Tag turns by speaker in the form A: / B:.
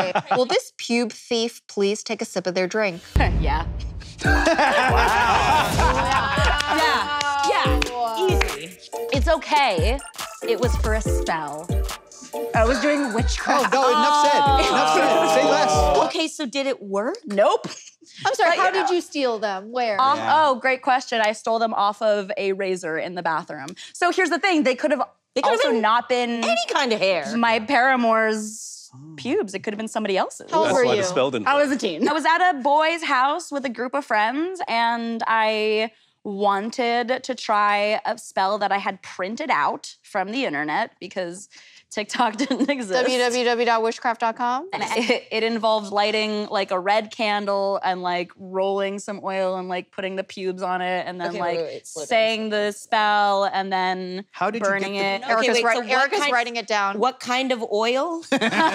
A: Okay. Will this pube thief please take a sip of their drink?
B: yeah. Yeah. Yeah. Easy. It's okay. It was for a spell. I was doing
C: Oh,
B: witchcraft.
C: no, enough said. Oh. Enough said. Say less.
B: Okay, so did it work? Nope.
D: I'm sorry,
B: But,
D: how
B: you
D: did
B: know.
D: you steal them? Where?
B: Off,
C: Yeah.
B: Oh, great question. I stole them off of a razor in the bathroom. So here's the thing: they could have
E: They could
B: also
E: been
B: not been
E: Any kind of hair.
B: my paramour's pubes. It could have been somebody else's.
D: How old were you?
F: the spell
B: I was a teen. I was at a boy's house with a group of friends, and I wanted to try a spell that I had printed out from the internet because TikTok didn't exist.
D: www.witchcraft.com.
B: And it, it involved lighting like a red candle and like rolling some oil and like putting the pubes on it and then
E: Okay,
B: like
E: wait, wait, slow down,
B: saying the spell and then
C: How did you get
B: burning
C: the-
B: it.
E: Okay,
D: Erica's,
E: wait,
D: wri-
E: so what
D: Erica's
E: kind-
D: writing it down.
E: What kind of oil?